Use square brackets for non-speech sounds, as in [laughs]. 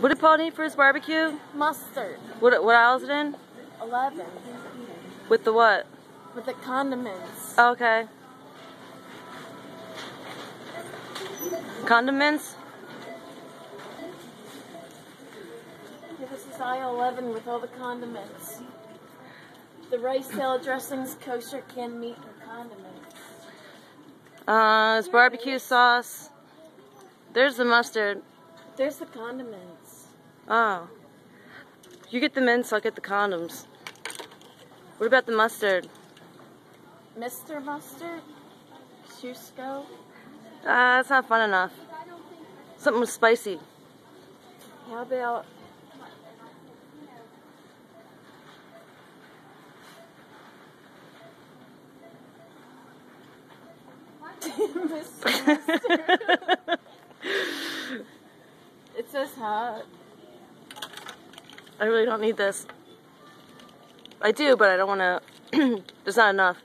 What did Paul need for his barbecue? Mustard. What what aisle is it in? 11. With the what? With the condiments. Oh, okay. Condiments? Yeah, this is aisle 11 with all the condiments. The rice salad dressings, kosher canned meat, and condiments. Uh, it's barbecue sauce. There's the mustard. There's the condiments. Oh. You get the mints, I'll get the condoms. What about the mustard? Mr. Mustard? Shusco? Ah, that's not fun enough. Something spicy. How about [laughs] Mr. Mustard? [laughs] says hot. I really don't need this. I do, but I don't want to. There's not enough.